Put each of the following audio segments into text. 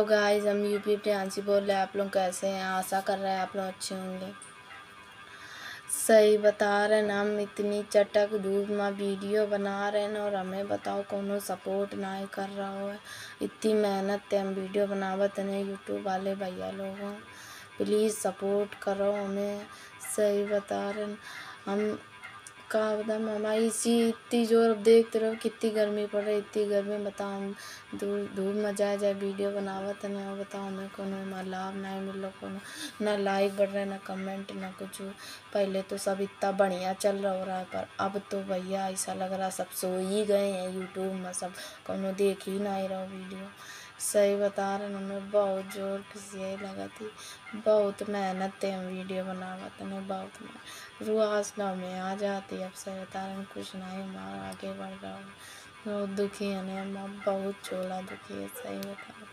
तो गाइस हम यूपी प्रियांशी बोल रहे हैं, आप लोग कैसे हैं? आशा कर रहे हैं आप लोग अच्छे होंगे। सही बता रहे हैं हम इतनी चटक धूप में वीडियो बना रहे हैं और हमें बताओ कोनो सपोर्ट ना ही कर रहा हो। इतनी मेहनत से हम वीडियो बनावत हैं यूट्यूब वाले भैया लोगों। प्लीज़ सपोर्ट करो हमें। सही बता रहे हम का बताऊँ हमारी इसी इतनी ज़ोर अब देखते रहो कितनी गर्मी पड़ रही, इतनी गर्मी बताओ हम धूप में जाए जाए, वीडियो बनावा बनावत ना बताओ हमें कोनो में लाभ नहीं मिल कोनो ना लाइक बढ़ रहा है, ना कमेंट ना कुछ पहले तो सब इतना बढ़िया चल रहा हो रहा है, पर अब तो भैया ऐसा लग रहा सब सो ही गए हैं यूट्यूब में सब, कोनो देख ही नहीं रहो वीडियो। सही बता रहे हैं हमें बहुत ज़ोर खुशी लगा थी बहुत मेहनत थे हम वीडियो बनावत ने, बहुत रुआस ना में आ जाती, अब सही बता रहे कुछ नहीं मार आगे बढ़ रहा हूँ। बहुत दुखी है ना माँ बहुत चोला दुखी है, सही बता रहे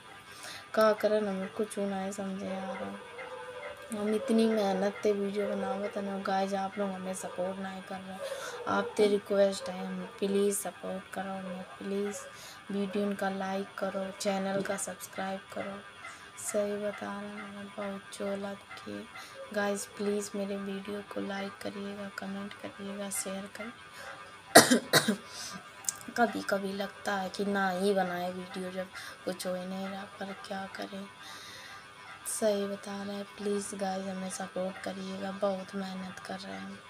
का करें हमें कुछ नहीं समझे आ रहा हम इतनी मेहनत से वीडियो बनावत है गाइज़ आप लोग हमें सपोर्ट नहीं कर रहे आप ते रिक्वेस्ट है प्लीज़ सपोर्ट करो, हमें प्लीज़ वीडियो का लाइक करो चैनल का सब्सक्राइब करो। सही बता रहे हैं बहुत चोला दुखी गाइज़ प्लीज़ मेरे वीडियो को लाइक करिएगा कमेंट करिएगा शेयर करिए कभी कभी लगता है कि ना ही बनाए वीडियो जब कुछ हो ही नहीं रहा पर क्या करें? सही बता रहे हैं। प्लीज़ गाइस हमें सपोर्ट करिएगा। बहुत मेहनत कर रहे हैं।